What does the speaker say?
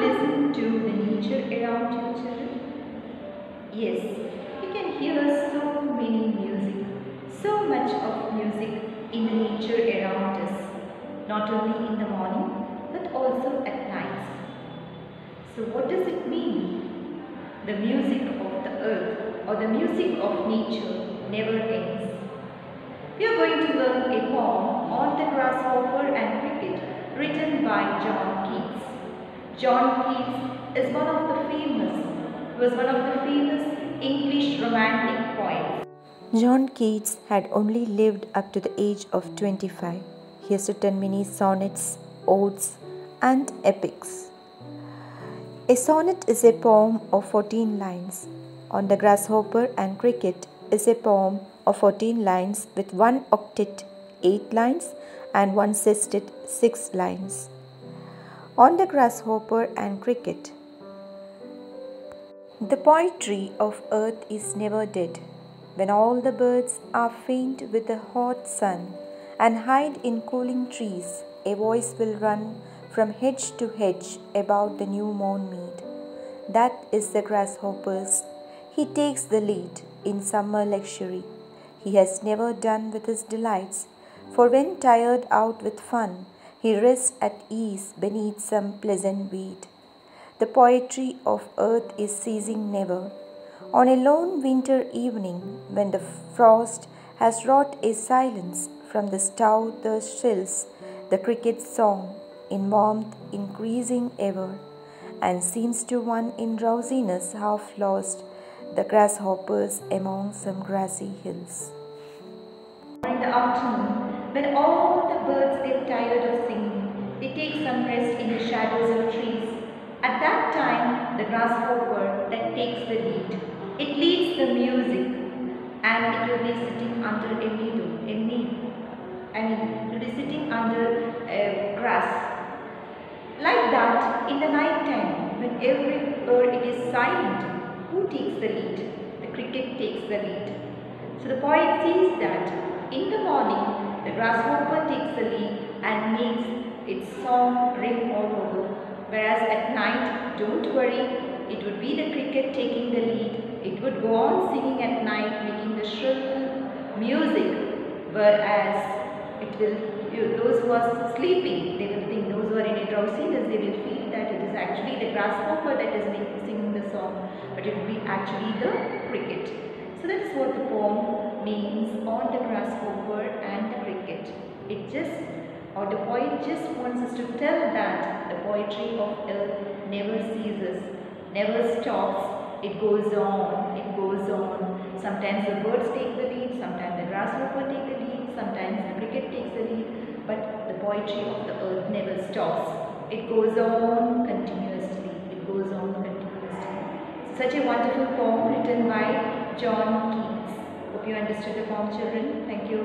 listened to the nature around you, children? Yes, you can hear so many music, so much of music in the nature around us, not only in the morning but also at night. So what does it mean? The music of the earth or the music of nature never ends. We are going to learn a poem on the grasshopper and cricket written by John. John Keats is one of the famous, was one of the famous English romantic poets. John Keats had only lived up to the age of 25. He has written many sonnets, odes, and epics. A sonnet is a poem of 14 lines. On the grasshopper and cricket is a poem of 14 lines with one octet 8 lines and one sestet 6 lines. On the grasshopper and cricket the poetry of earth is never dead. When all the birds are faint with the hot sun and hide in cooling trees, a voice will run from hedge to hedge about the new mown mead. That is the grasshopper's. He takes the lead in summer luxury. He has never done with his delights, for when tired out with fun, he rests at ease beneath some pleasant weed. The poetry of earth is ceasing never. On a lone winter evening, when the frost has wrought a silence from the stout the shrills, the cricket's song, in warmth increasing ever, and seems to one in drowsiness half lost, the grasshoppers among some grassy hills. In the afternoon, when all the birds get tired of singing, they take some rest in the shadows of trees at that time, the grasshopper that takes the lead. It leads the music and it will be sitting under a meadow, a mead. I mean, it will be sitting under a grass. Like that, in the night time, when every bird it is silent, who takes the lead? The cricket takes the lead. So the poet says that in the morning, the grasshopper takes the lead and makes its song ring all over Whereas at night, don't worry, it would be the cricket taking the lead. It would go on singing at night, making the shrill music. Whereas it will, you, those who are sleeping, they will think, those who are in a drowsiness, they will feel that it is actually the grasshopper that is making, singing the song. But it will be actually the cricket. So that is what the poem means on the grasshopper and the cricket. It just or the poet just wants us to tell that the poetry of earth never ceases, never stops. It goes on, it goes on. Sometimes the birds take the lead, sometimes the grasshopper take the lead, sometimes the cricket takes the lead. But the poetry of the earth never stops. It goes on continuously. It goes on continuously. Such a wonderful poem written by John Keats. Hope you understood the poem children. Thank you.